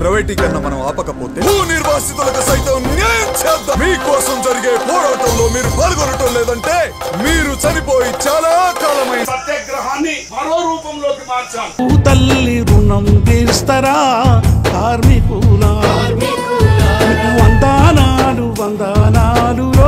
ప్రైవేటీకరణ మనం ఆపకపోతే భూ నిర్వాసితులకు సైతం న్యాయం చేద్దాం. మీకోసం జరిగే పోరాటంలో మీరు పాల్గొనటం లేదంటే మీరు చనిపోయి చాలా కాలమై సత్యగ్రహాన్ని మరో రూపంలోకి మార్చాం తల్లి రుణం తీర్స్తారా? కార్మికులా? వందనాలు వందనాలు